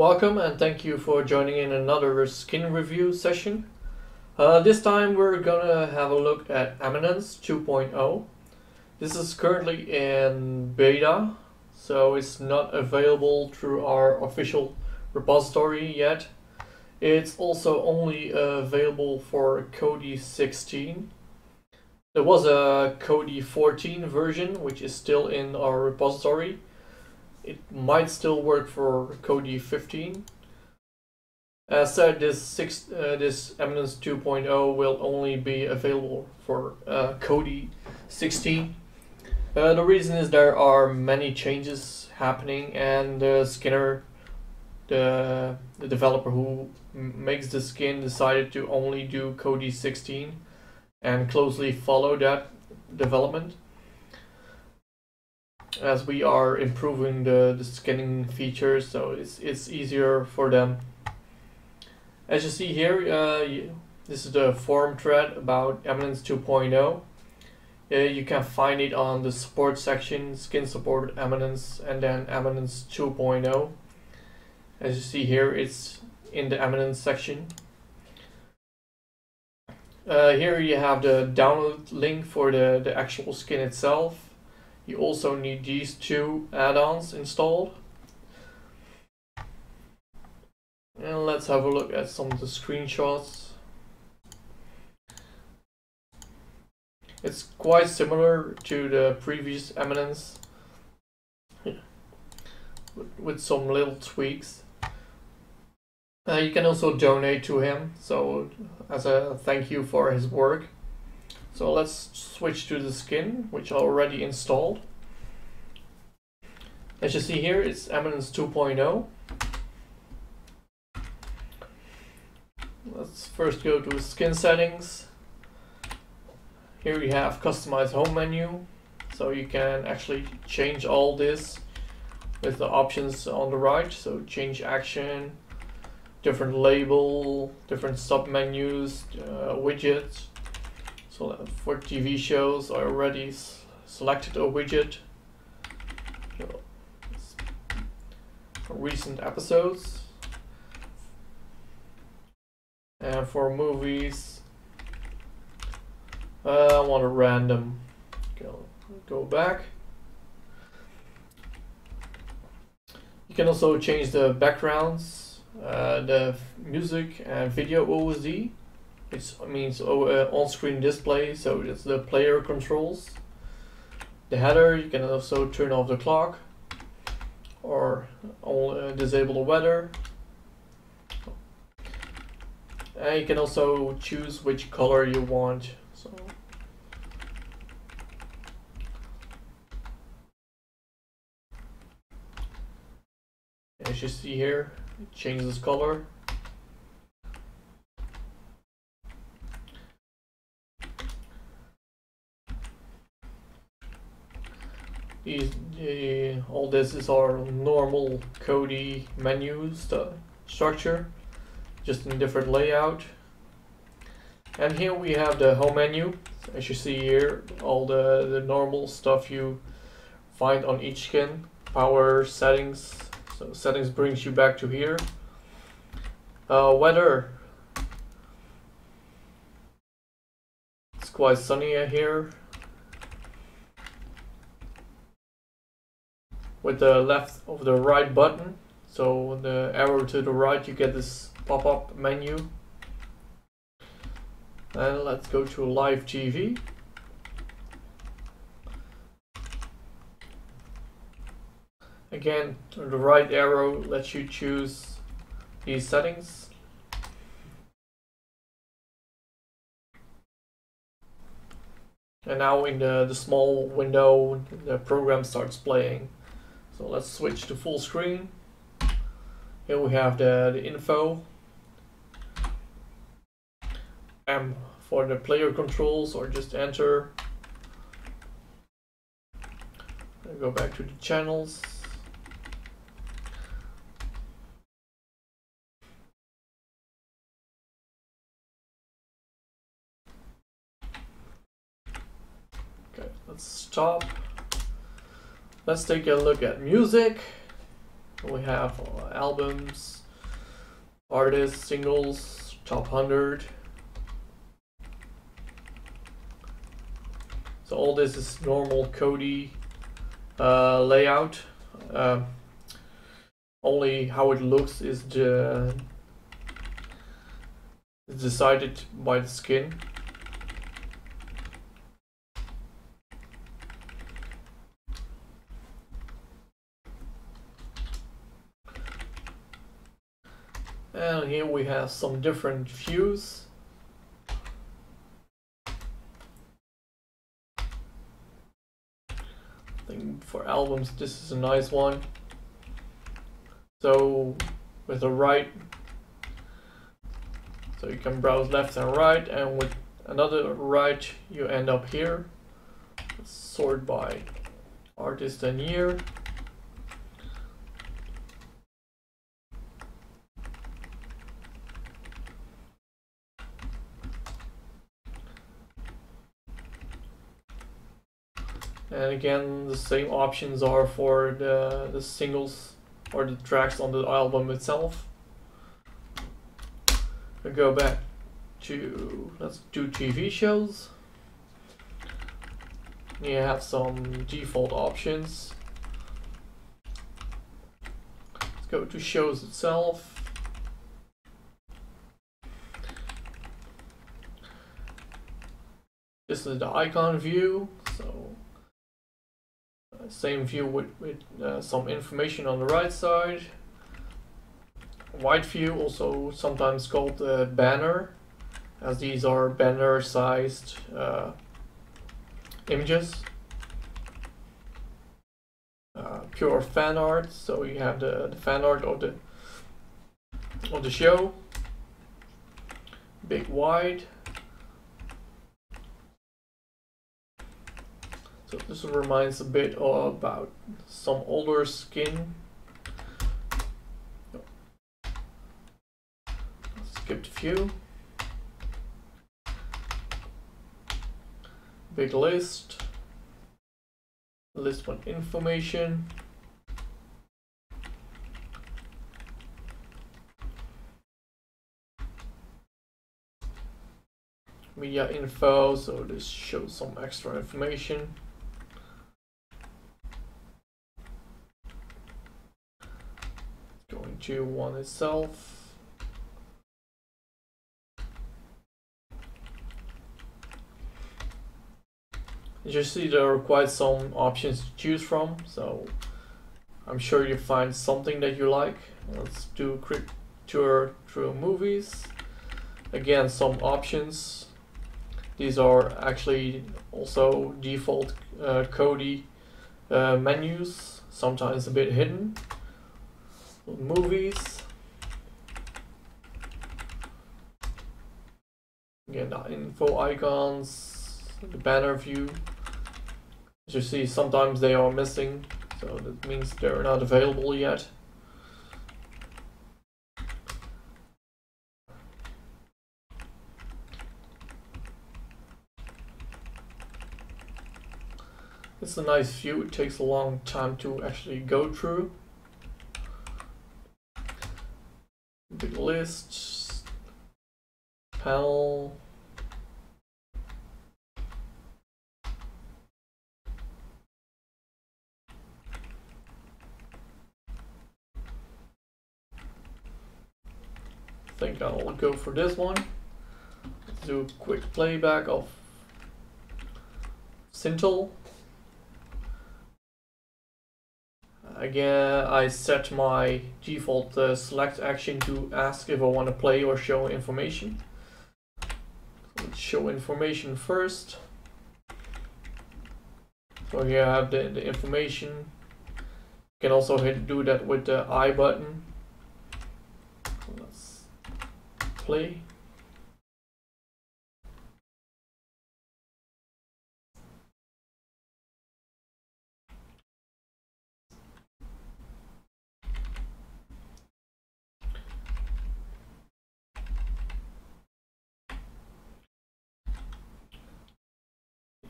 Welcome and thank you for joining in another skin review session. Uh, this time we're gonna have a look at Eminence 2.0. This is currently in beta, so it's not available through our official repository yet. It's also only available for Kodi 16. There was a Kodi 14 version, which is still in our repository, it might still work for Kodi 15. As said, this six, uh, this Eminence 2.0 will only be available for uh, Kodi 16. Uh, the reason is there are many changes happening, and the Skinner, the the developer who makes the skin, decided to only do Kodi 16 and closely follow that development as we are improving the, the skinning features so it's, it's easier for them. As you see here, uh, you, this is the forum thread about Eminence 2.0. Uh, you can find it on the support section, skin support Eminence, and then Eminence 2.0. As you see here, it's in the Eminence section. Uh, here you have the download link for the, the actual skin itself you also need these two add-ons installed. And let's have a look at some of the screenshots. It's quite similar to the previous Eminence with some little tweaks. Uh, you can also donate to him, so as a thank you for his work. So let's switch to the skin, which I already installed. As you see here, it's Eminence 2.0. Let's first go to skin settings. Here we have customize home menu. So you can actually change all this with the options on the right. So change action, different label, different sub menus, uh, widgets, so for TV shows, I already selected a widget for recent episodes. And for movies, uh, I want a random. Go, go back. You can also change the backgrounds, uh, the music and video OSD which means oh, uh, on-screen display, so it's the player controls. The header, you can also turn off the clock or uh, disable the weather. And you can also choose which color you want. So as you see here, it changes color. These, uh, all this is our normal Kodi menu structure, just in different layout. And here we have the home menu. As you see here, all the, the normal stuff you find on each skin. Power, settings. So settings brings you back to here. Uh, weather. It's quite sunny here. With the left of the right button. So the arrow to the right, you get this pop-up menu. And let's go to live TV. Again, the right arrow lets you choose these settings. And now in the, the small window, the program starts playing. So let's switch to full screen. Here we have the, the info. M for the player controls or just enter. go back to the channels. Okay, let's stop. Let's take a look at music. We have uh, albums, artists, singles, top 100. So all this is normal Kodi uh, layout. Um, only how it looks is the is decided by the skin. And here we have some different views. I think for albums this is a nice one. So with the right, so you can browse left and right and with another right you end up here. Sort by artist and year. And again, the same options are for the, the singles or the tracks on the album itself. Go back to, let's do TV shows. You have some default options. Let's go to shows itself. This is the icon view, same view with, with uh, some information on the right side. Wide view, also sometimes called uh, banner, as these are banner sized uh, images. Uh, pure fan art, so you have the, the fan art of the of the show. Big wide. So this reminds a bit about some older skin. Skipped a few. Big list. List one information. Media info, so this shows some extra information. To one itself. You see there are quite some options to choose from, so I'm sure you find something that you like. Let's do a quick tour through movies. Again, some options. These are actually also default uh, Kodi uh, menus, sometimes a bit hidden movies. Again, the info icons, the banner view. As you see, sometimes they are missing, so that means they're not available yet. It's a nice view, it takes a long time to actually go through. Big list, panel, I think I'll go for this one. Let's do a quick playback of Sintel. Again, I set my default uh, select action to ask if I want to play or show information. let's show information first. So here I have the, the information. You can also hit, do that with the I button. let's play.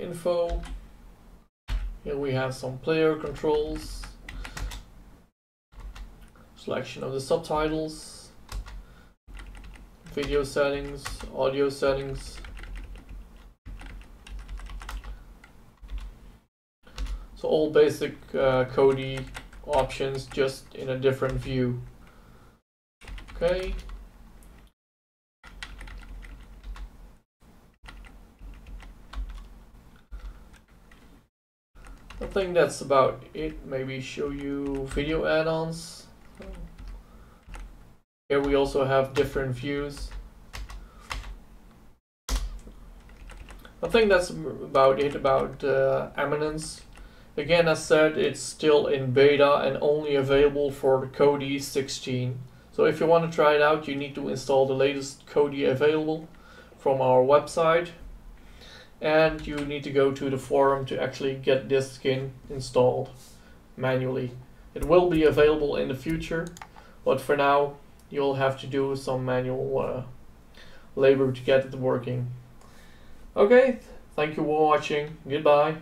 Info. Here we have some player controls. selection of the subtitles, video settings, audio settings. So all basic uh, Kodi options just in a different view. Okay. Think that's about it. Maybe show you video add-ons. Here we also have different views. I think that's about it about uh, Eminence. Again, as said, it's still in beta and only available for Kodi 16. So if you want to try it out, you need to install the latest Kodi available from our website and you need to go to the forum to actually get this skin installed manually. It will be available in the future, but for now you'll have to do some manual uh, labor to get it working. Okay, thank you for watching, goodbye.